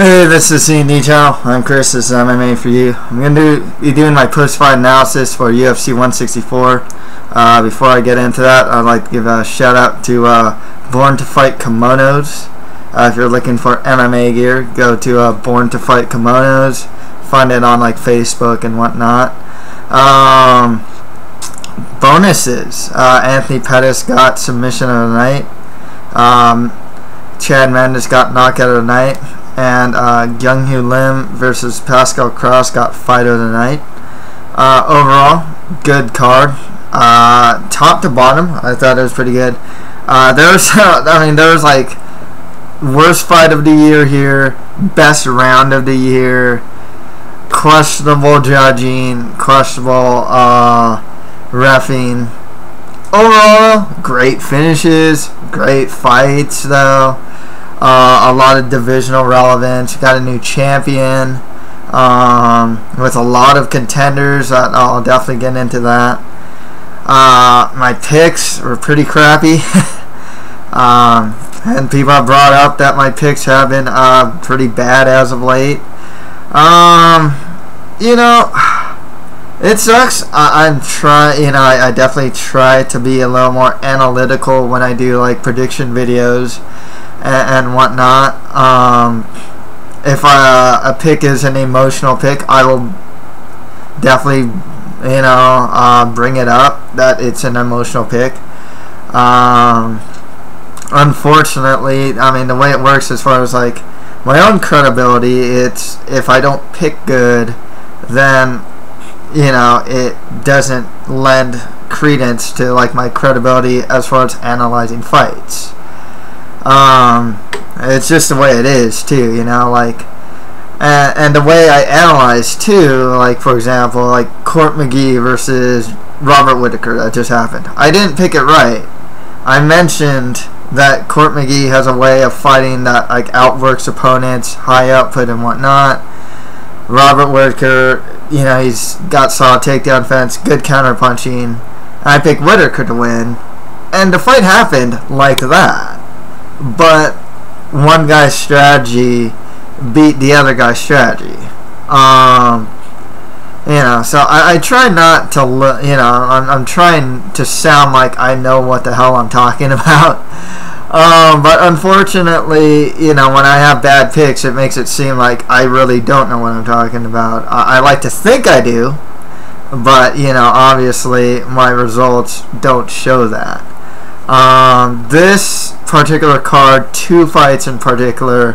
Hey, this is C&D Channel. I'm Chris. This is MMA for you. I'm going to do, be doing my post-fight analysis for UFC 164. Uh, before I get into that, I'd like to give a shout out to uh, Born to Fight Kimonos. Uh, if you're looking for MMA gear, go to uh, Born to Fight Kimonos. Find it on like Facebook and whatnot. Um, bonuses. Uh, Anthony Pettis got submission of the night. Um, Chad Mendes got knockout of the night and uh, Hoo Lim versus Pascal Krauss got fight of the night. Uh, overall, good card. Uh, top to bottom, I thought it was pretty good. Uh, there was, I mean, there was like worst fight of the year here, best round of the year, questionable judging, questionable uh, refing. Overall, great finishes, great fights though. Uh, a lot of divisional relevance. Got a new champion um, with a lot of contenders. I'll definitely get into that. Uh, my picks were pretty crappy. um, and people have brought up that my picks have been uh, pretty bad as of late. Um, you know, it sucks. I, am trying, you know, I, I definitely try to be a little more analytical when I do like prediction videos and, and whatnot. Um, if uh, a pick is an emotional pick, I will definitely, you know, uh, bring it up that it's an emotional pick. Um, unfortunately, I mean, the way it works as far as like my own credibility, it's if I don't pick good, then you know it doesn't lend credence to like my credibility as far as analyzing fights. Um, it's just the way it is too, you know, like, and, and the way I analyze too, like for example, like Court McGee versus Robert Whitaker that just happened. I didn't pick it right. I mentioned that Court McGee has a way of fighting that like outworks opponents, high output and whatnot. Robert Whitaker, you know, he's got solid takedown defense, good counter punching. I picked Whitaker to win, and the fight happened like that but one guy's strategy beat the other guy's strategy. Um, you know, so I, I try not to, you know, I'm, I'm trying to sound like I know what the hell I'm talking about. Um, but unfortunately, you know, when I have bad picks, it makes it seem like I really don't know what I'm talking about. I, I like to think I do, but, you know, obviously my results don't show that. Um, this particular card, two fights in particular,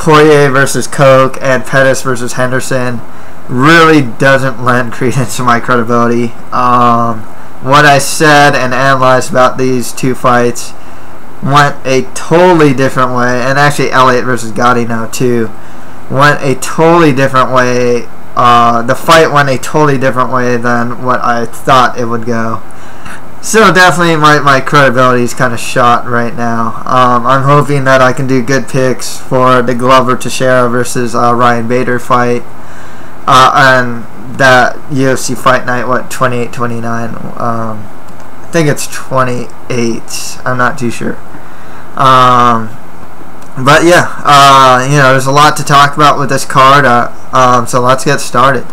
Poirier versus Koch and Pettis versus Henderson, really doesn't lend credence to my credibility. Um, what I said and analyzed about these two fights went a totally different way, and actually Elliott versus Godinez too went a totally different way. Uh, the fight went a totally different way than what I thought it would go. So definitely my, my credibility is kind of shot right now. Um, I'm hoping that I can do good picks for the Glover Teixeira versus uh, Ryan Bader fight. Uh, and that UFC fight night, what, 28 29? Um, I think it's 28. I'm not too sure. Um, but yeah, uh, you know, there's a lot to talk about with this card. Uh, um, so let's get started.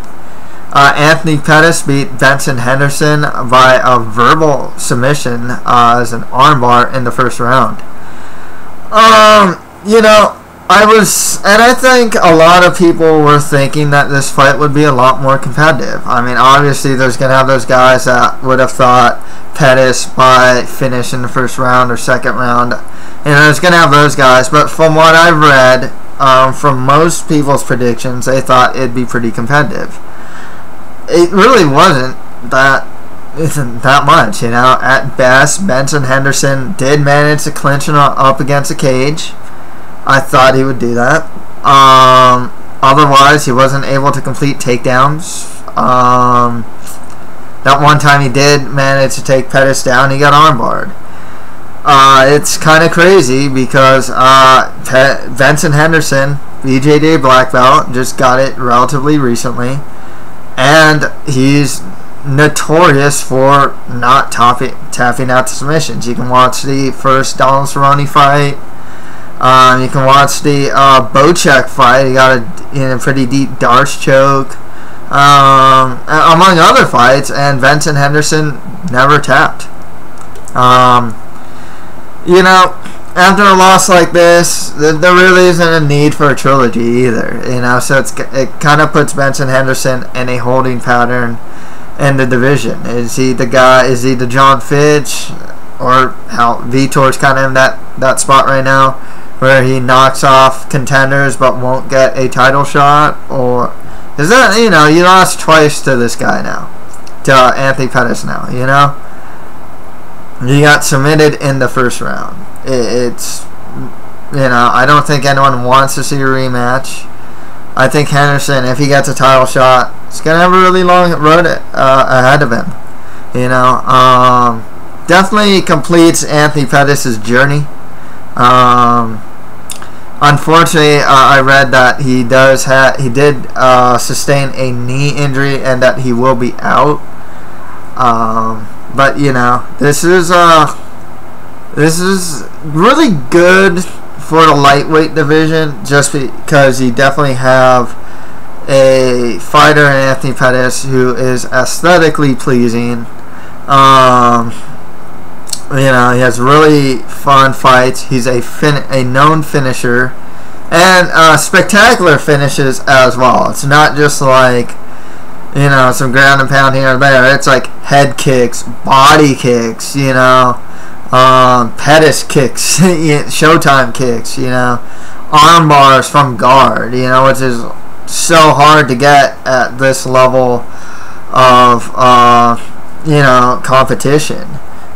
Uh, Anthony Pettis beat Benson Henderson by a verbal submission uh, as an armbar in the first round. Um, you know, I was, and I think a lot of people were thinking that this fight would be a lot more competitive. I mean, obviously, there's going to have those guys that would have thought Pettis by finish in the first round or second round. And there's going to have those guys, but from what I've read, um, from most people's predictions, they thought it'd be pretty competitive it really wasn't that isn't that much, you know. At best, Benson Henderson did manage to clinch him up against a cage. I thought he would do that. Um, otherwise, he wasn't able to complete takedowns. Um, that one time he did manage to take Pettis down, he got armbarred. Uh, it's kind of crazy because uh, Pe- Benson Henderson, BJJ black belt, just got it relatively recently and he's notorious for not topping, tapping out to submissions. You can watch the first Donald Cerrone fight. Um, you can watch the uh, Bocek fight. He got a you know, pretty deep Darce choke, um, among other fights. And Benson Henderson never tapped. Um, you know, after a loss like this, there really isn't a need for a trilogy either. You know, so it's it kind of puts Benson Henderson in a holding pattern in the division. Is he the guy? Is he the Jon Fitch, or how Vitor's kind of in that that spot right now, where he knocks off contenders but won't get a title shot, or is that you know you lost twice to this guy now, to uh, Anthony Pettis now, you know. You got submitted in the first round. It's, you know, I don't think anyone wants to see a rematch. I think Henderson, if he gets a title shot, he's to have a really long road uh, ahead of him. You know, um, definitely completes Anthony Pettis' journey. Um, unfortunately, uh, I read that he does have he did uh, sustain a knee injury and that he will be out. Um, but you know, this is uh, this is really good for the lightweight division, just because you definitely have a fighter in Anthony Pettis who is aesthetically pleasing. Um, you know, he has really fun fights. He's a fin- a known finisher, and uh, spectacular finishes as well. It's not just like you know, some ground and pound here and there. It's like head kicks, body kicks, you know, um, Pettis kicks, Showtime kicks, you know, arm bars from guard, you know, which is so hard to get at this level of, uh, you know, competition.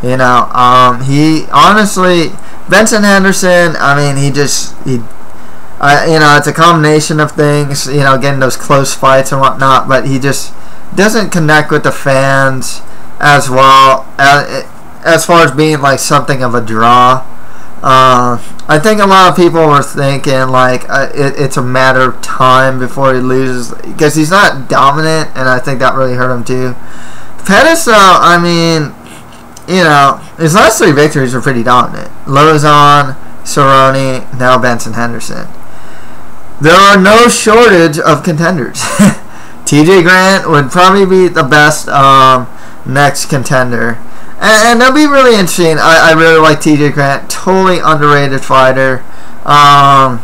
You know, um, he honestly, Benson Henderson, I mean, he just, he uh, you know, it's a combination of things. You know, getting those close fights and whatnot, but he just doesn't connect with the fans as well as, as far as being like something of a draw. Uh, I think a lot of people were thinking like uh, it, it's a matter of time before he loses because he's not dominant, and I think that really hurt him too. Pettis, though, I mean, you know, his last three victories were pretty dominant. Lauzon, Cerrone, now Benson Henderson there are no shortage of contenders. TJ Grant would probably be the best um, next contender. And, and that'll be really interesting. I, I really like TJ Grant. Totally underrated fighter. Um,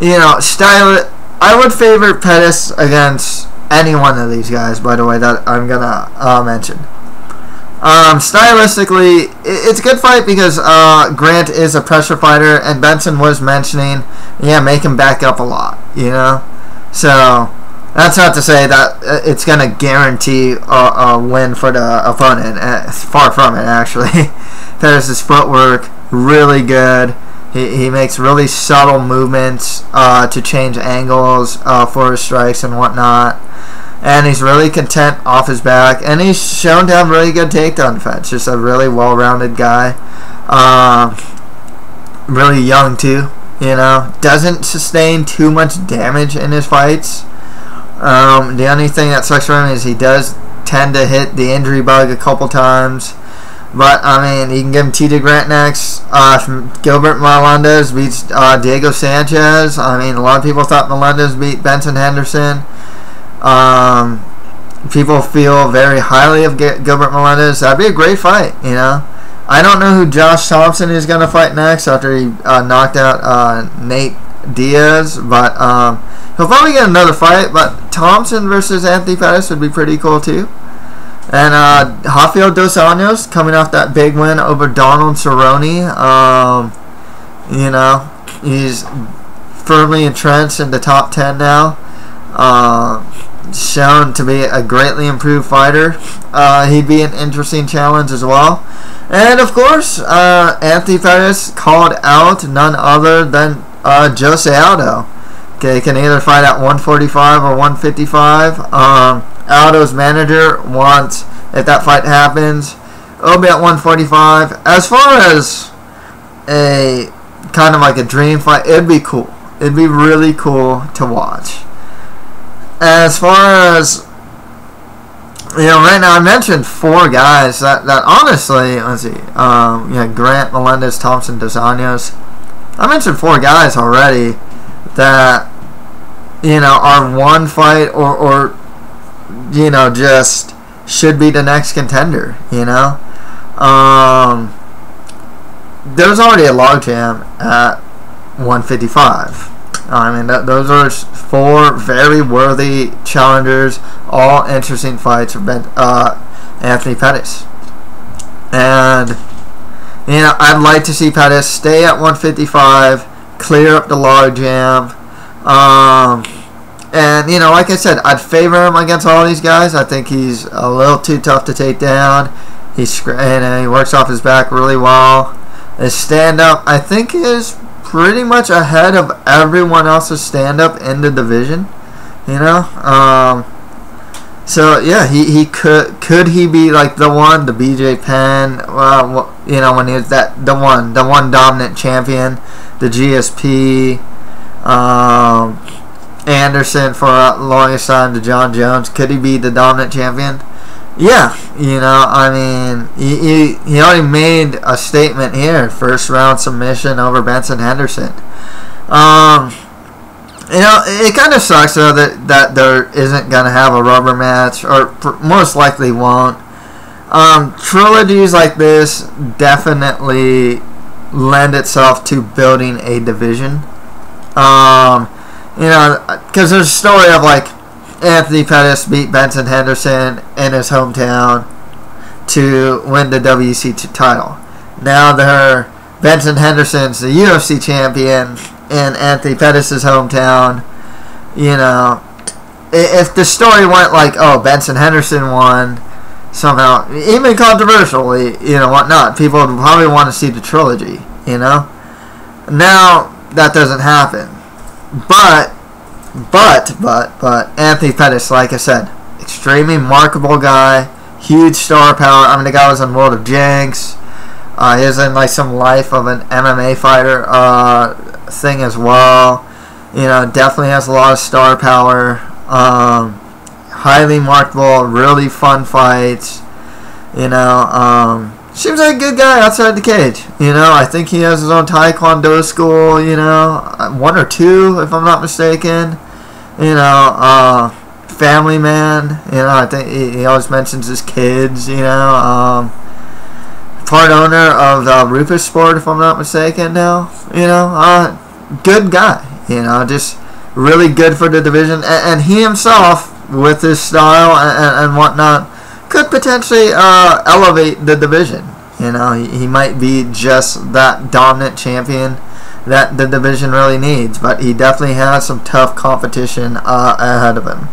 you know, style. I would favor Pettis against any one of these guys, by the way, that I'm going to uh, mention. Um, stylistically, it's a good fight because uh, Grant is a pressure fighter, and Benson was mentioning, yeah, make him back up a lot, you know? So, that's not to say that uh, it's going to guarantee a, a, win for the opponent. Uh, far from it, actually. Pettis' footwork, really good. He, he makes really subtle movements uh, to change angles uh, for his strikes and whatnot and he's really content off his back, and he's shown to have really good takedown defense. Just a really well-rounded guy, um, really young too. You know, doesn't sustain too much damage in his fights. Um, the only thing that sucks for him is he does tend to hit the injury bug a couple times. But I mean, you can give him TJ Grant next. Uh, Gilbert Melendez beats uh, Diego Sanchez. I mean, a lot of people thought Melendez beat Benson Henderson. Um, people feel very highly of Gilbert Melendez. That'd be a great fight, you know. I don't know who Josh Thomson is going to fight next after he uh, knocked out uh, Nate Diaz, but um, he'll probably get another fight. But Thomson versus Anthony Pettis would be pretty cool too. And uh, Rafael Dos Anjos coming off that big win over Donald Cerrone. Um, you know, he's firmly entrenched in the top 10 now. Uh, shown to be a greatly improved fighter. Uh, he'd be an interesting challenge as well. And of course, uh, Anthony Pettis called out none other than uh, Jose Aldo. Okay, can either fight at 145 or 155. Um, Aldo's manager wants, if that fight happens, it'll be at 145. As far as a kind of like a dream fight, it'd be cool. It'd be really cool to watch as far as you know, right now I mentioned four guys that, that honestly, let's see, um, you know, Grant, Melendez, Thomson, Dos Anjos. I mentioned four guys already that you know are one fight or or you know just should be the next contender. You know, um, there's already a logjam at 155. I mean, that, those are four very worthy challengers, all interesting fights for ben, uh, Anthony Pettis. And, you know, I'd like to see Pettis stay at 155, clear up the logjam. Um, and, you know, like I said, I'd favor him against all these guys. I think he's a little too tough to take down. He's, and he works off his back really well. His stand up, I think, is pretty much ahead of everyone else's stand up in the division. You know? Um, so yeah, he, he could could he be like the one, the BJ Penn, well, you know, when he was that the one, the one dominant champion, the GSP, um, Anderson for a longest time to Jon Jones. Could he be the dominant champion? Yeah, you know, I mean, he, he, he already made a statement here. First round submission over Benson Henderson. Um, you know, it kind of sucks though that, that there isn't going to have a rubber match, or most likely won't. Um, trilogies like this definitely lend itself to building a division. Um, you know, because there's a story of like Anthony Pettis beat Benson Henderson in his hometown to win the WC title. Now they're Benson Henderson's the UFC champion in Anthony Pettis' hometown. You know, if the story went like, oh, Benson Henderson won somehow, even controversially, you know, whatnot, people would probably want to see the trilogy, you know? Now, that doesn't happen. But but, but, but, Anthony Pettis, like I said, extremely markable guy, huge star power. I mean, the guy was in World of Jenks. Uh, he was in like some life of an MMA fighter uh, thing as well. You know, definitely has a lot of star power. Um, highly marketable, really fun fights. You know, um, seems like a good guy outside the cage. You know, I think he has his own Taekwondo school. You know, one or two, if I'm not mistaken you know, uh, family man. You know, I think he, he always mentions his kids. You know, um, part owner of the Roufusport, if I'm not mistaken. Now, you know, uh, good guy. You know, just really good for the division, and, and he himself, with his style and, and, whatnot, could potentially uh, elevate the division. You know, he, he might be just that dominant champion that the division really needs, but he definitely has some tough competition uh, ahead of him.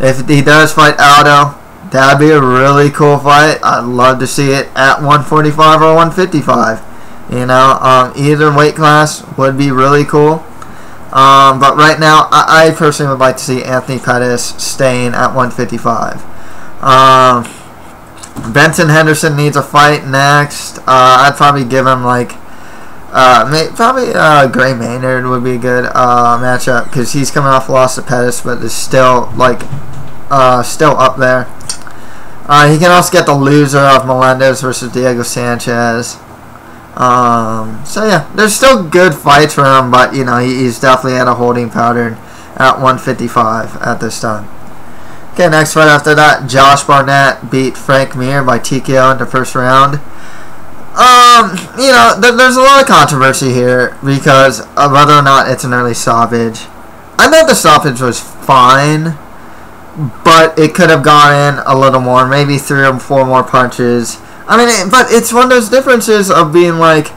If he does fight Aldo, that'd be a really cool fight. I'd love to see it at 145 or 155. You know, um, either weight class would be really cool. Um, but right now, I, I, personally would like to see Anthony Pettis staying at 155. Um, Benson Henderson needs a fight next. Uh, I'd probably give him like uh, may, probably uh, Gray Maynard would be a good uh, matchup because he's coming off loss to Pettis, but is still like uh, still up there. Uh, he can also get the loser of Melendez versus Diego Sanchez. Um, so yeah, there's still good fights for him, but you know he, he's definitely at a holding pattern at 155 at this time. Okay, next fight after that, Josh Barnett beat Frank Mir by TKO in the first round. Um, you know, th- there's a lot of controversy here because of whether or not it's an early stoppage. I thought the stoppage was fine, but it could have gone in a little more, maybe three or four more punches. I mean, it, but it's one of those differences of being like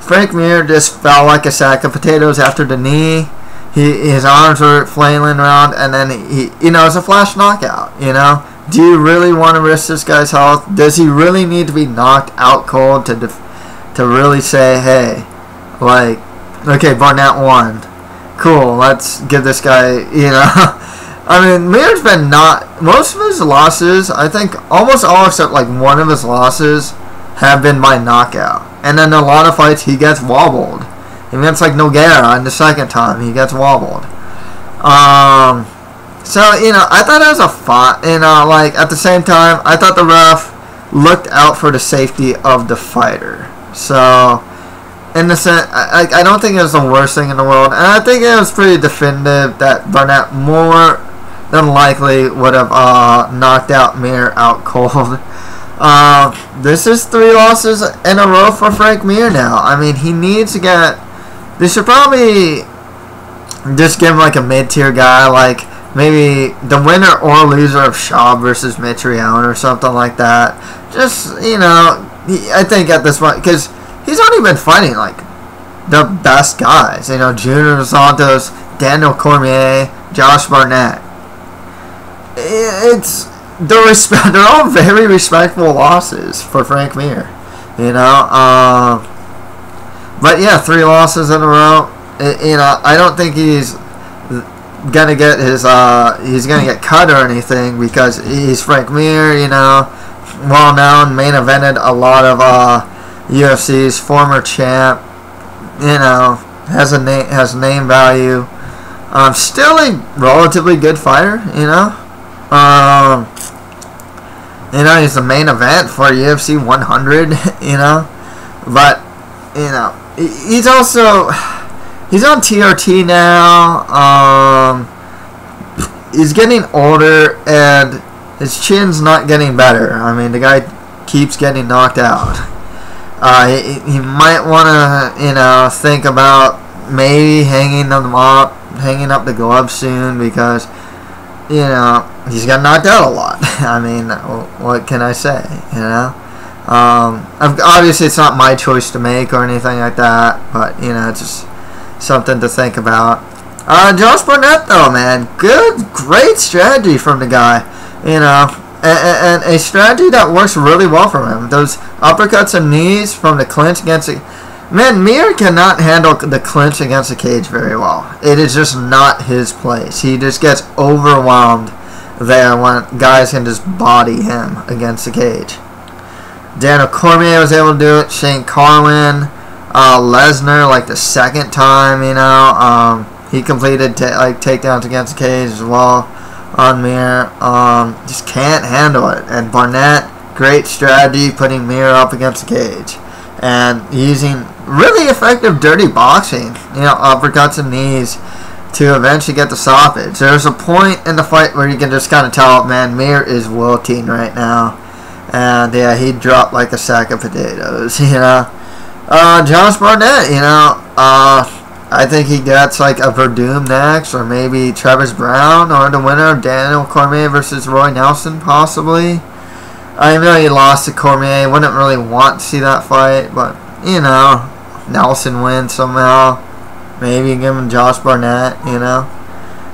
Frank Mir just fell like a sack of potatoes after the knee. He his arms were flailing around, and then he, you know, it's a flash knockout. You know, do you really want to risk this guy's health? Does he really need to be knocked out cold to def- to really say, hey, like, okay, Barnett won. Cool, let's give this guy, you know. I mean, Mir's been not most of his losses. I think almost all except like one of his losses have been by knockout, and then a lot of fights he gets wobbled. He gets like Nogueira in the second time he gets wobbled. Um, so you know, I thought it was a fight. You know, like at the same time, I thought the ref looked out for the safety of the fighter. So in the sense, I, I don't think it was the worst thing in the world, and I think it was pretty definitive that Barnett more than likely would have uh, knocked out Mir out cold. Uh, this is three losses in a row for Frank Mir now. I mean, he needs to get. They should probably just give him like a mid tier guy, like maybe the winner or loser of Schaub versus Mitrione or something like that. Just, you know, I think at this point, because he's only been fighting like the best guys. You know, Junior Santos, Daniel Cormier, Josh Barnett. It's they're they're all very respectful losses for Frank Mir. You know, um, but yeah, three losses in a row. You know, I don't think he's gonna get his uh, he's gonna get cut or anything because he's Frank Mir. You know, well known, main evented a lot of uh, UFC's former champ. You know, has a name has name value. Um, still a relatively good fighter. You know. Um, you know, he's the main event for UFC 100, you know. But, you know, he's also he's on TRT now. Um, he's getting older and his chin's not getting better. I mean, the guy keeps getting knocked out. Uh, he, he might want to, you know, think about maybe hanging them up, hanging up the gloves soon because you know, he's got knocked out a lot. I mean, what can I say? You know, um, obviously it's not my choice to make or anything like that, but you know, it's just something to think about. Uh, Josh Barnett, though, man, good, great strategy from the guy. You know, and, and a strategy that works really well for him. Those uppercuts and knees from the clinch against the Man, Mir cannot handle the clinch against the cage very well. It is just not his place. He just gets overwhelmed there when guys can just body him against the cage. Daniel Cormier was able to do it. Shane Carwin, uh, Lesnar, like the second time, you know, um, he completed ta- like takedowns against the cage as well on Mir. Um, just can't handle it. And Barnett, great strategy, putting Mir up against the cage and using really effective dirty boxing, you know, uppercuts and knees to eventually get the stoppage. There's a point in the fight where you can just kind of tell, man, Mir is wilting right now. And yeah, he dropped like a sack of potatoes, you know. Uh, Josh Barnett, you know, uh, I think he gets like a Werdum next, or maybe Travis Browne, or the winner of Daniel Cormier versus Roy Nelson, possibly. I know he lost to Cormier. Wouldn't really want to see that fight, but you know, Nelson wins somehow. Maybe give him Josh Barnett, you know.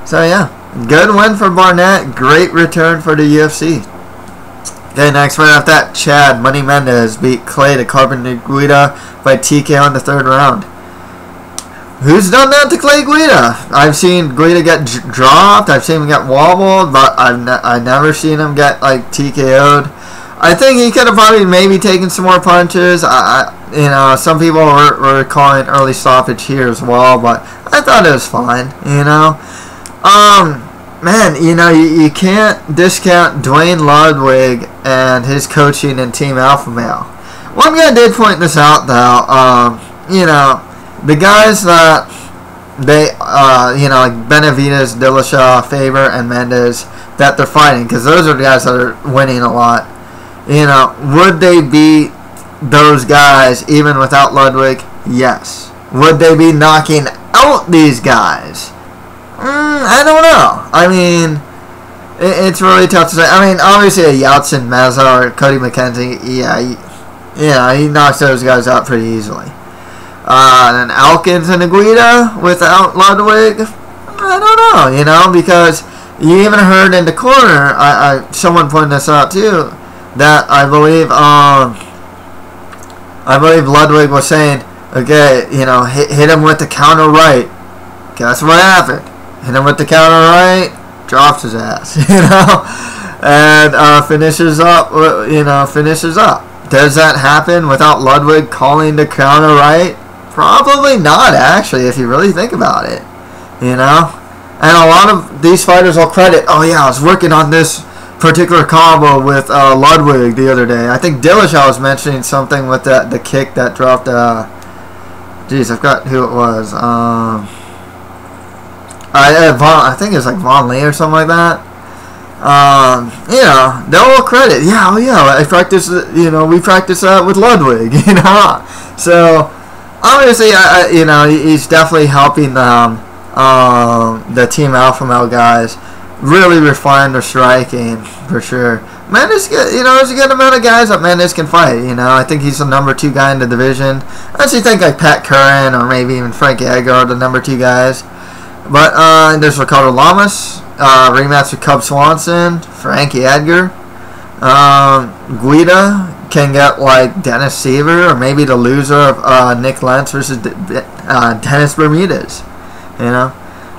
So yeah, good win for Barnett. Great return for the UFC. Okay, next right after that, Chad Money Mendes beat Clay to Carpenter Guida by TKO in the third round. Who's done that to Clay Guida? I've seen Guida get dropped. I've seen him get wobbled, but I've ne- I never seen him get like TKO'd. I think he could have probably maybe taken some more punches. I you know, some people were, were calling early stoppage here as well, but I thought it was fine. You know, um, man, you know, you, you can't discount Duane Ludwig and his coaching and Team Alpha Male. One guy did point this out though. Um, you know, the guys that they, uh, you know, like Benavidez, Dillashaw, Faber, and Mendes, that they're fighting because those are the guys that are winning a lot you know, would they beat those guys even without Ludwig? Yes. Would they be knocking out these guys? Mm, I don't know. I mean, it, it's really tough to say. I mean, obviously a Yaotzin, Meza, or Cody McKenzie, yeah, yeah, he knocks those guys out pretty easily. Uh, and Elkins and Aguida without Ludwig, I don't know, you know, because you even heard in the corner, I, I someone pointed this out too that I believe um I believe Ludwig was saying, okay, you know, hit, hit him with the counter right. Guess what happened? Hit him with the counter right, drops his ass, you know, and uh, finishes up, uh, you know, finishes up. Does that happen without Ludwig calling the counter right? Probably not, actually, if you really think about it, you know. And a lot of these fighters will credit, oh yeah, I was working on this particular combo with uh, Ludwig the other day. I think Dillashaw was mentioning something with the the kick that dropped uh, Jeez, I've got who it was. Um, I uh, Vaughan, I think it's like Vaughan Lee or something like that. Um, you know, no credit. Yeah, oh yeah, I practice. You know, we practice uh, with Ludwig. You know, so obviously, I, you know, he's definitely helping them, um, the Team Alpha Male guys really refined their striking for sure. Mendes, you know, there's a good amount of guys that Mendes can fight. You know, I think he's the number two guy in the division. I actually think like Pat Curran or maybe even Frank Edgar are the number two guys. But uh, there's Ricardo Lamas, uh, rematch with Cub Swanson, Frankie Edgar. Um, Guida can get like Dennis Siver or maybe the loser of uh, Nik Lentz versus uh, Dennis Bermudez. You know,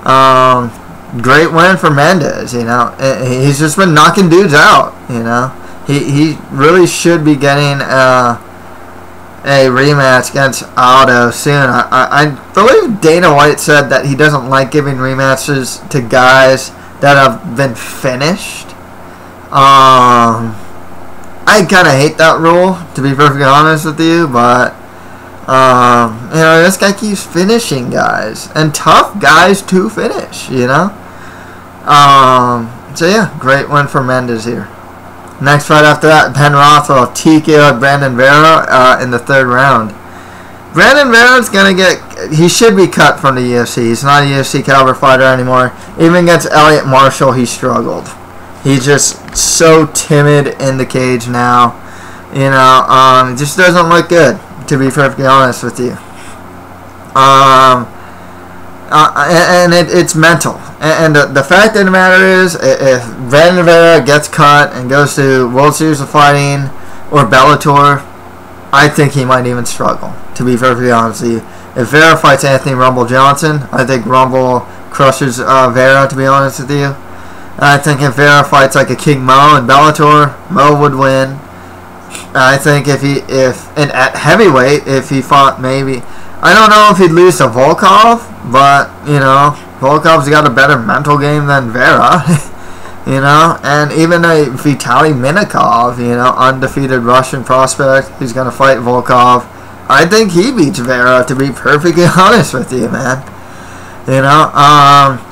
um, great win for Mendes. You know, he's just been knocking dudes out. You know, he he really should be getting uh, a rematch against Aldo soon. I, I, I believe Dana White said that he doesn't like giving rematches to guys that have been finished. Um, I kind of hate that rule, to be perfectly honest with you, but um, you know, this guy keeps finishing guys and tough guys to finish. You know. Um, so yeah, great win for Mendes here. Next fight after that, Ben Rothwell TKO Brandon Vera uh, in the third round. Brandon Vera's gonna get. He should be cut from the UFC. He's not a UFC caliber fighter anymore. Even against Eliot Marshall, he struggled. He's just so timid in the cage now. You know, um, just doesn't look good. To be perfectly honest with you. Um, uh, and it, it's mental. And, the, the fact of the matter is, if Brandon Vera gets cut and goes to World Series of Fighting or Bellator, I think he might even struggle. To be perfectly honest with you, if Vera fights Anthony Rumble Johnson, I think Rumble crushes uh, Vera. To be honest with you, And I think if Vera fights like a King Mo in Bellator, Mo would win. I think if he if and at heavyweight, if he fought maybe, I don't know if he'd lose to Volkov, but you know Volkov's got a better mental game than Vera. you know, and even a Vitaly Minakov, you know, undefeated Russian prospect who's to fight Volkov, I think he beats Vera, to be perfectly honest with you, man. You know, um,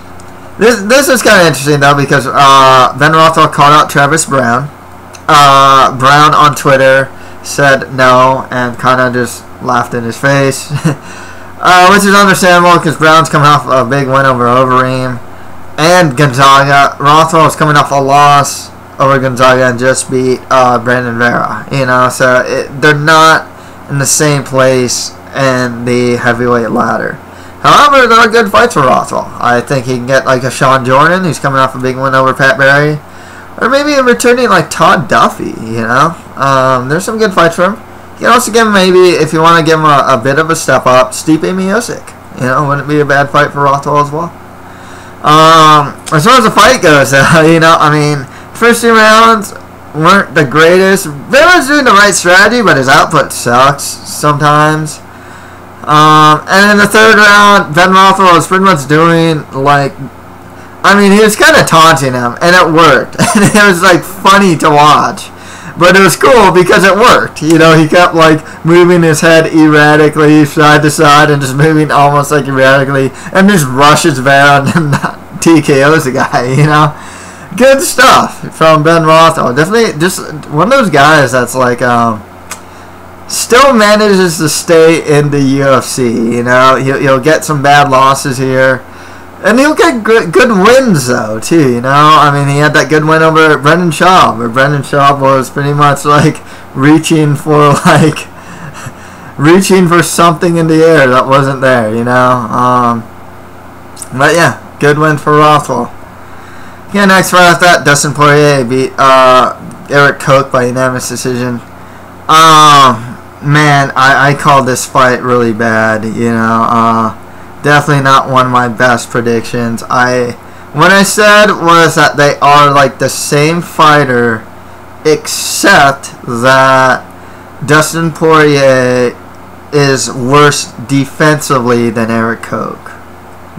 this this is kind of interesting, though, because uh, Ben Rothwell called out Travis Browne. Uh, Browne on Twitter said no and kind of just laughed in his face, uh, which is understandable because Browne's coming off a big win over Overeem and Gonzaga. Rothwell is coming off a loss over Gonzaga and just beat uh, Brandon Vera. You know, so it, they're not in the same place in the heavyweight ladder. However, there are good fights for Rothwell. I think he can get like a Shawn Jordan, who's coming off a big win over Pat Barry, or maybe a returning like Todd Duffy. You know, um, there's some good fights for him. You can also give him maybe if you want to give him a, a bit of a step up, Stipe Miocic. You know, wouldn't be a bad fight for Rothwell as well. Um, as far as the fight goes, uh, you know, I mean, first two rounds weren't the greatest. Vera's doing the right strategy, but his output sucks sometimes. Um, and in the third round, Ben Rothwell was pretty much doing like, I mean, he was kind of taunting him, and it worked. and it was like funny to watch. But it was cool because it worked. You know, he kept like moving his head erratically side to side and just moving almost like erratically and just rushes around and TKOs the guy, you know? Good stuff from Ben Rothwell. Definitely just one of those guys that's like um still manages to stay in the UFC, you know? He'll, he'll get some bad losses here and he'll get good, good wins though too. You know, I mean, he had that good win over Brendan Schaub, where Brendan Schaub was pretty much like reaching for like reaching for something in the air that wasn't there. You know, um, but yeah, good win for Rothwell. Yeah, next right after that, Dustin Poirier beat uh, Erik Koch by unanimous decision. Um, man, I, I called this fight really bad. You know, uh, definitely not one of my best predictions. I what I said was that they are like the same fighter, except that Dustin Poirier is worse defensively than Erik Koch.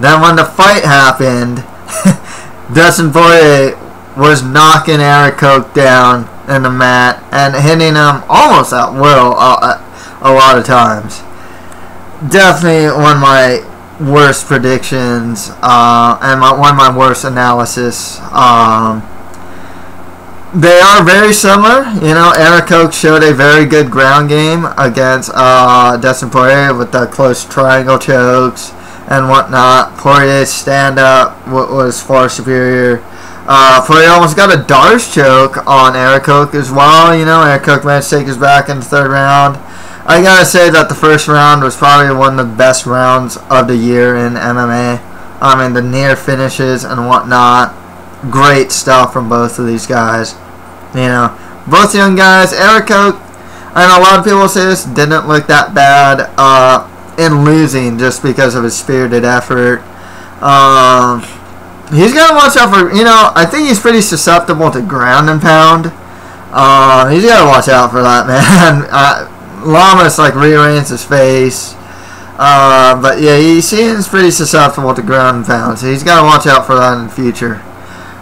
Then when the fight happened, Dustin Poirier was knocking Erik Koch down in the mat and hitting him almost at will a lot of times definitely one of my worst predictions uh, and my, one of my worst analysis. Um, they are very similar. You know, Aaron Koch showed a very good ground game against uh, Dustin Poirier with the close triangle chokes and whatnot. Poirier's stand up was far superior. Uh, Poirier almost got a Darce choke on Aaron Koch as well. You know, Aaron Koch managed to take his back in the third round. I gotta say that the first round was probably one of the best rounds of the year in MMA. I mean, the near finishes and whatnot. Great stuff from both of these guys. You know, both young guys. Koch, and a lot of people say this, didn't look that bad uh, in losing just because of his spirited effort. Um, he's to watch out for, you know, I think he's pretty susceptible to ground and pound. Uh, he's got to watch out for that, man. Lamas like rearranges his face. Uh, but yeah, he seems pretty susceptible to ground and pound, so he's got to watch out for that in the future.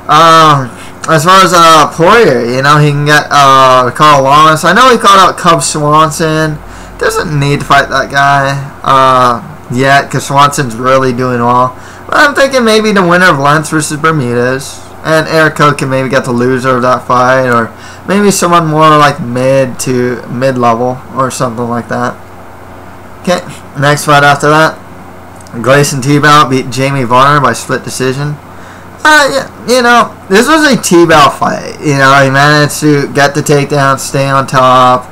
Um, as far as uh, Poirier, you know, he can get uh, Carl Wallace. I know he called out Cub Swanson. Doesn't need to fight that guy uh, yet because Swanson's really doing well. But I'm thinking maybe the winner of Lentz versus Bermudez. And Koch can maybe get the loser of that fight. Or maybe someone more like mid to mid-level or something like that. Okay, next fight after that. Gleison Tibau beat Jamie Varner by split decision. Uh, you know, this was a T-Bow fight. You know, he managed to get the takedown, stay on top.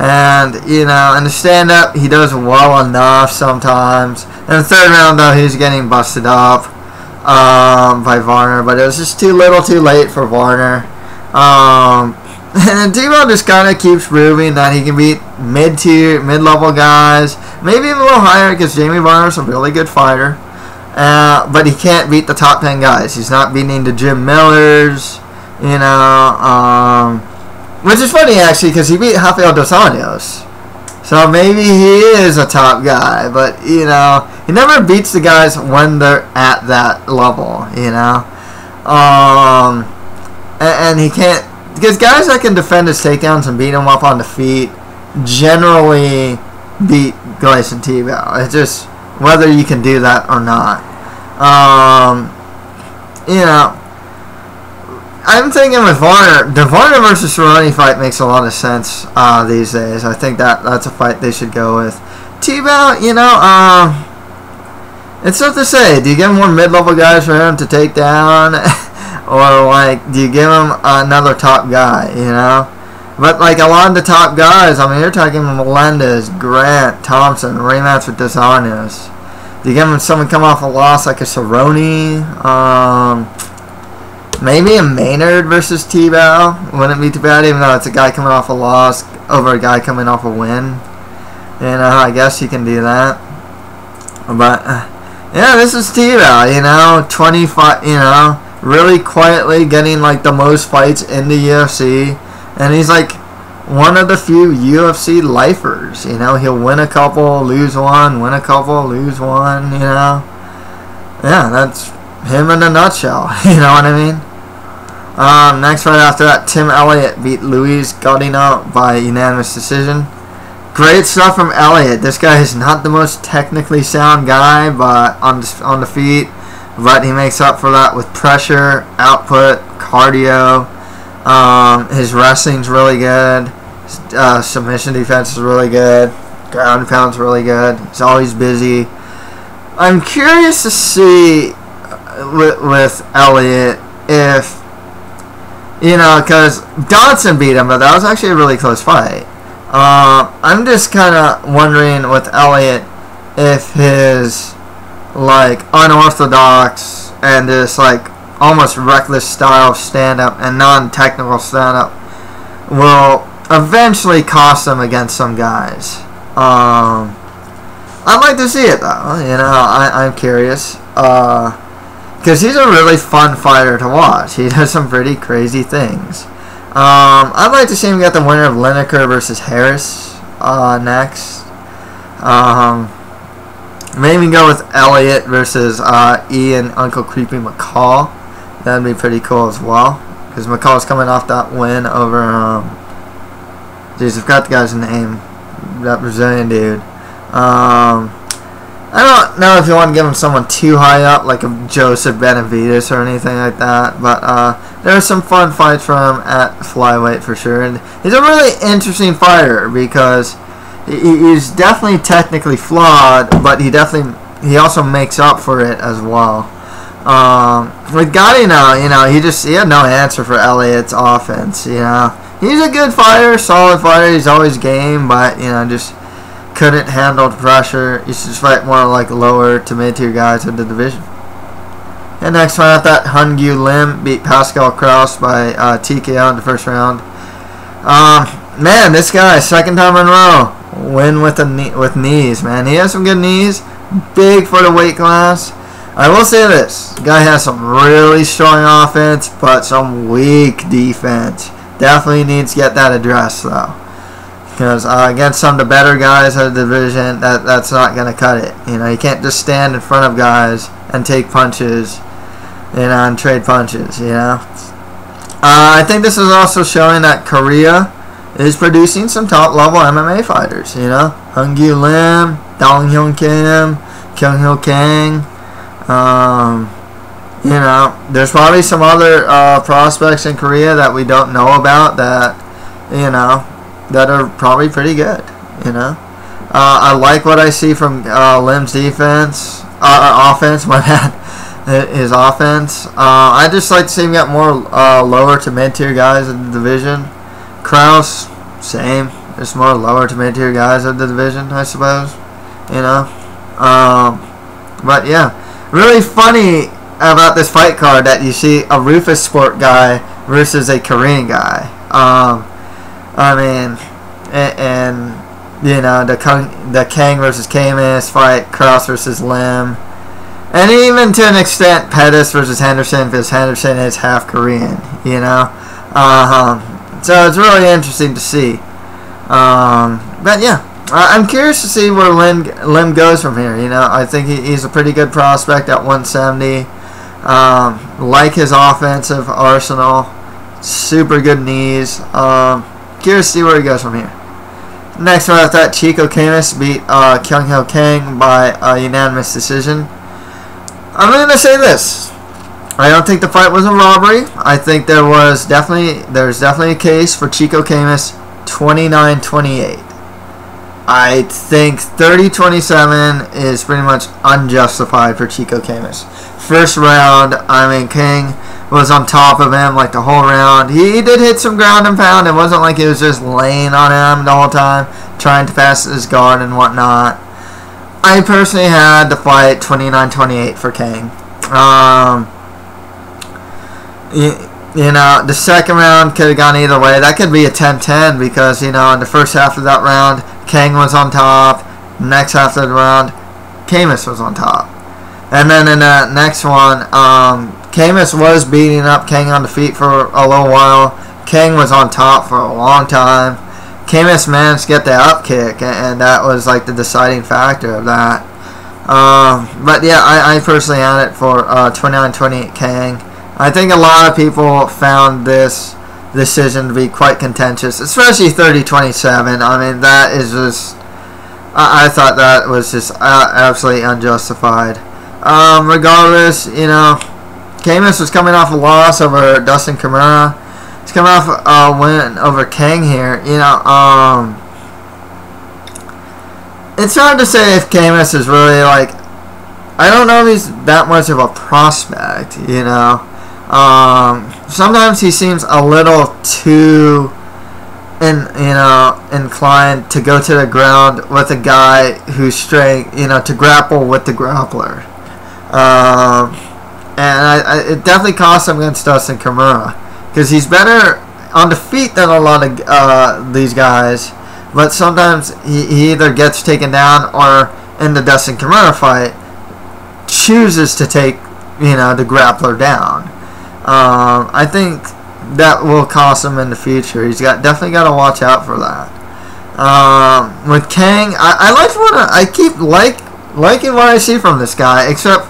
And, you know, in the stand-up, he does well enough sometimes. In the third round, though, he's getting busted up um, by Varner. But it was just too little too late for Varner. Um, and Tibau just kind of keeps proving that he can beat mid-tier, mid-level guys. Maybe even a little higher because Jamie Varner's a really good fighter. Uh, but he can't beat the top 10 guys. He's not beating the Jim Millers, you know. Um, which is funny, actually, because he beat Rafael Dos Anjos. So maybe he is a top guy, but, you know, he never beats the guys when they're at that level, you know. Um, and, and he can't, because guys that can defend his takedowns and beat him up on the feet generally beat Gleison Tibau. It's just whether you can do that or not. Um, you know, I'm thinking with Varner, the Varner versus Cerrone fight makes a lot of sense uh, these days. I think that that's a fight they should go with. Tibau, you know, uh, it's tough to say. Do you give him more mid-level guys for him to take down, or like do you give him another top guy? You know. But like a lot of the top guys, I mean, you're talking Melendez, Grant, Thomson, rematch with Anjos. Do you give him someone come off a loss like a Cerrone? Um, maybe a Maynard versus T-Bow. wouldn't be too bad, even though it's a guy coming off a loss over a guy coming off a win. You know, I guess you can do that. But uh, yeah, this is Tibau. You know, 25. You know, really quietly getting like the most fights in the UFC and he's like one of the few UFC lifers. You know, he'll win a couple, lose one, win a couple, lose one. You know, yeah, that's him in a nutshell. You know what I mean? Um, next fight after that, Tim Elliott beat Luis Gaudinot by unanimous decision. Great stuff from Elliott. This guy is not the most technically sound guy, but on on the feet, but he makes up for that with pressure, output, cardio. Um, his wrestling's really good. Uh, submission defense is really good. Ground pound's really good. He's always busy. I'm curious to see uh, with, with Elliott if you know because Dodson beat him, but that was actually a really close fight. Uh, I'm just kind of wondering with Elliott if his like unorthodox and this like almost reckless style of stand up and non technical stand up will eventually cost him against some guys. Um, I'd like to see it though. You know, I, am curious. Because uh, he's a really fun fighter to watch. He does some pretty crazy things. Um, I'd like to see him get the winner of Lineker versus Harris uh, next. Um, maybe go with Elliott versus uh, Ian Uncle Creepy McCall. That'd be pretty cool as well. Because McCall's coming off that win over, um, geez, I forgot the guy's name. That Brazilian dude. Um, I don't know if you want to give him someone too high up, like a Joseph Benavidez or anything like that. But uh, there are some fun fights from him at flyweight for sure, and he's a really interesting fighter because he's definitely technically flawed, but he definitely he also makes up for it as well. Um, with Gaudinot, you know, he just he had no answer for Elliott's offense. You know, he's a good fighter, solid fighter. He's always game, but you know, just couldn't handle the pressure. He should fight more like lower to mid tier guys in the division. And next fight out that Hyun-Gyu Lim beat Pascal Krauss by uh, TKO in the first round. Um, man, this guy second time in a row win with the knee, with knees. Man, he has some good knees. Big for the weight class. I will say this: guy has some really strong offense, but some weak defense. Definitely needs to get that addressed though because uh, against some of the better guys of the division, that that's not going to cut it. You know, you can't just stand in front of guys and take punches, and on trade punches. You know, uh, I think this is also showing that Korea is producing some top level MMA fighters. You know, Hyun-Gyu Lim, Dong Hyun Kim, Kyung Ho Kang. Um, you know, there's probably some other uh, prospects in Korea that we don't know about that, you know, that are probably pretty good. You know, uh, I like what I see from uh, Lim's defense, uh, uh offense. My bad, his offense. Uh, I just like to see him get more uh, lower to mid tier guys in the division. Krauss, same. Just more lower to mid tier guys in the division, I suppose. You know, um, but yeah, really funny about this fight card that you see a Roufusport guy versus a Korean guy. Um, I mean, and, and you know the Kang, the Kang versus Camus fight, Krauss versus Lim, and even to an extent Pettis versus Henderson because Henderson is half Korean. You know, uh-huh. so it's really interesting to see. Um, but yeah. I'm curious to see where Lim, Lim goes from here. You know, I think he, he's a pretty good prospect at 170. Um, like his offensive arsenal, super good knees. Um, curious to see where he goes from here. Next one after that, Chico Camus beat uh, Kyung Ho Kang by a unanimous decision. I'm going to say this. I don't think the fight was a robbery. I think there was definitely there's definitely a case for Chico Camus 29-28. I think 30-27 is pretty much unjustified for Chico Camus. First round, I mean King was on top of him like the whole round. He, did hit some ground and pound. It wasn't like he was just laying on him the whole time, trying to pass his guard and whatnot. I personally had the fight 29-28 for King. Um, you, you know, the second round could have gone either way. That could be a 10-10 because, you know, in the first half of that round, Kang was on top. Next half of the round, Camus was on top. And then in the next one, um, Camus was beating up Kang on the feet for a little while. Kang was on top for a long time. Camus managed to get the up kick, and that was like the deciding factor of that. Um, but yeah, I, I, personally had it for uh, 29-28 Kang. I think a lot of people found this decision to be quite contentious, especially 30-27. I mean, that is just... I, I thought that was just uh, absolutely unjustified. Um, regardless, you know, Camus was coming off a loss over Dustin Kimura. He's coming off a win over Kang here. You know, um, it's hard to say if Camus is really like. I don't know if he's that much of a prospect. You know, um, sometimes he seems a little too, in you know, inclined to go to the ground with a guy who's straight. You know, to grapple with the grappler. Um, and I, I, it definitely cost him against Dustin Kimura because he's better on the feet than a lot of uh, these guys. But sometimes he, he either gets taken down or in the Dustin Kimura fight chooses to take you know the grappler down. Um, I think that will cost him in the future. He's got definitely got to watch out for that. Um, with Kang, I, I like what I, I keep like liking what I see from this guy, except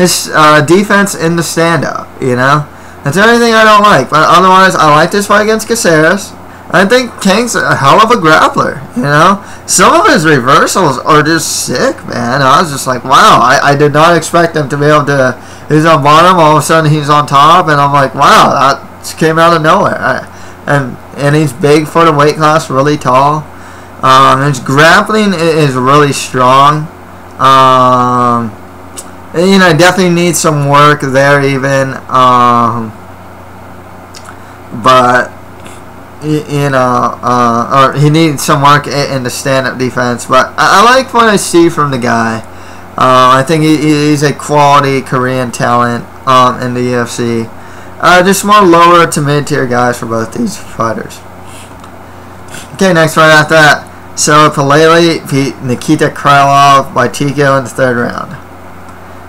his uh, defense in the stand-up, you know? That's the only thing I don't like. But otherwise, I like this fight against Caceres. I think Kang's a hell of a grappler. You know, some of his reversals are just sick, man. I was just like, wow, I, I did not expect him to be able to. He's on bottom, all of a sudden he's on top, and I'm like, wow, that came out of nowhere. I, and and he's big for the weight class, really tall. Um, his grappling is really strong. Um, you know, definitely needs some work there, even. Um, but you know, uh, or he needs some work in the stand-up defense. But I, like what I see from the guy. Uh, I think he, he's a quality Korean talent um, in the UFC. Uh, just more lower to mid-tier guys for both these fighters. Okay, next right after that. Soa Palelei beat Nikita Krylov by TKO in the third round.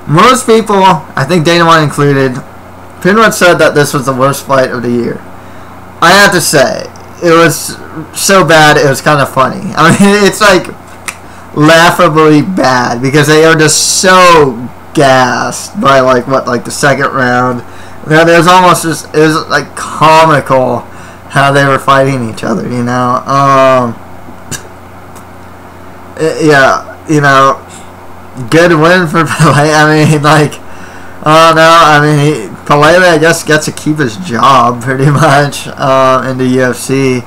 Most people, I think Dana White included, pretty much said that this was the worst fight of the year. I have to say, it was so bad it was kind of funny. I mean, it's like laughably bad because they are just so gassed by like what like the second round. Now there's almost just it was like comical how they were fighting each other. You know, um, yeah, you know, good win for Pele. I mean, like, oh no, I mean he I guess, gets to keep his job pretty much uh, in the UFC.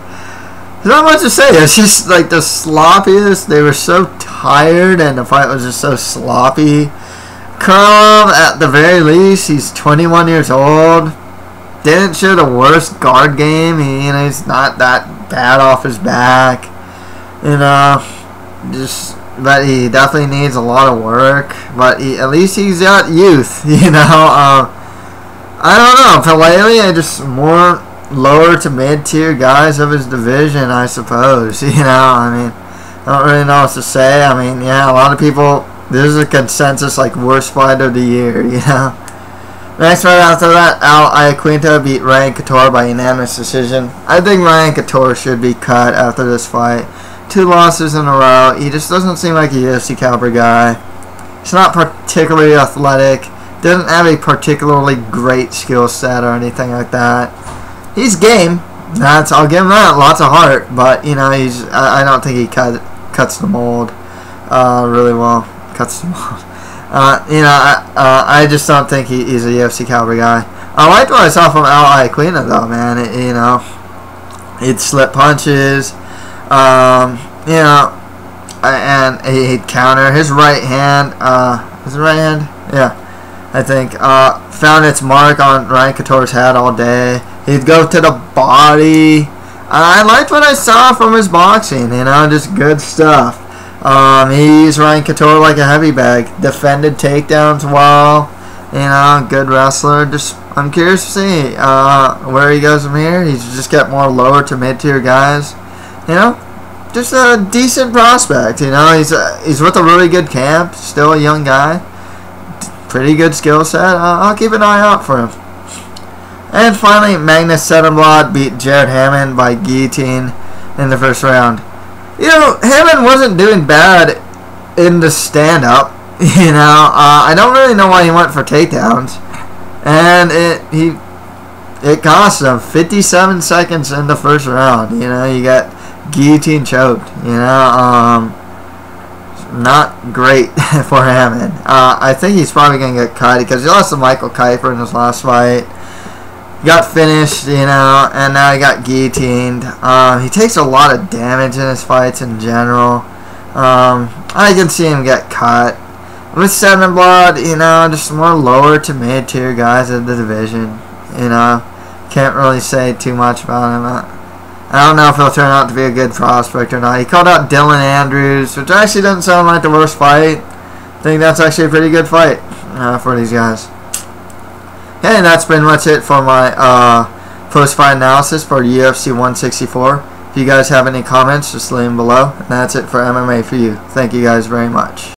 There's not much to say. It's just like the sloppiest. They were so tired, and the fight was just so sloppy. Krylov, at the very least, he's 21 years old. Didn't show the worst guard game. He, you know, he's not that bad off his back. You know, just but he definitely needs a lot of work. But he, at least he's got youth. You know. Uh, I don't know. Palelei just more lower to mid tier guys of his division, I suppose. You know, I mean, I don't really know what to say. I mean, yeah, a lot of people. This is a consensus like worst fight of the year. You know. Next fight after that, Al Iaquinta beat Ryan Couture by unanimous decision. I think Ryan Couture should be cut after this fight. Two losses in a row. He just doesn't seem like a UFC caliber guy. He's not particularly athletic doesn't have a particularly great skill set or anything like that. He's game. That's I'll give him that. Lots of heart, but you know he's. I, I don't think he cut, cuts the mold uh, really well. Cuts the mold. Uh, you know, I, uh, I just don't think he, he's a UFC caliber guy. I liked what I saw from Al Iaquinta though, man. It, you know, he'd slip punches. Um, you know, and he'd counter his right hand. Uh, his right hand, yeah I think. Uh, found its mark on Ryan Couture's head all day. He'd go to the body. I liked what I saw from his boxing, you know, just good stuff. Um, he's Ryan Couture like a heavy bag. Defended takedowns well. You know, good wrestler. Just I'm curious to see uh, where he goes from here. He's just get more lower to mid tier guys. You know, just a decent prospect. You know, he's uh, he's with a really good camp. Still a young guy pretty good skill set. Uh, I'll keep an eye out for him. And finally, Magnus Cedenblad beat Jared Hammond by guillotine in the first round. You know, Hammond wasn't doing bad in the stand-up. You know, uh, I don't really know why he went for takedowns, and it he it cost him 57 seconds in the first round. You know, you got guillotine choked. You know, um, not great for Hammond. Uh, I think he's probably going to get cut because he lost to Michael Kuiper in his last fight. Got finished, you know, and now he got guillotined. Um, he takes a lot of damage in his fights in general. Um, I can see him get cut. With Cedenblad, you know, just more lower to mid tier guys in the division. You know, can't really say too much about him. I don't know if he'll turn out to be a good prospect or not. He called out Dylan Andrews, which actually doesn't sound like the worst fight. I think that's actually a pretty good fight uh, for these guys. Okay, and that's pretty much it for my uh, post-fight analysis for UFC 164. If you guys have any comments, just leave them below. And that's it for MMA for you. Thank you guys very much.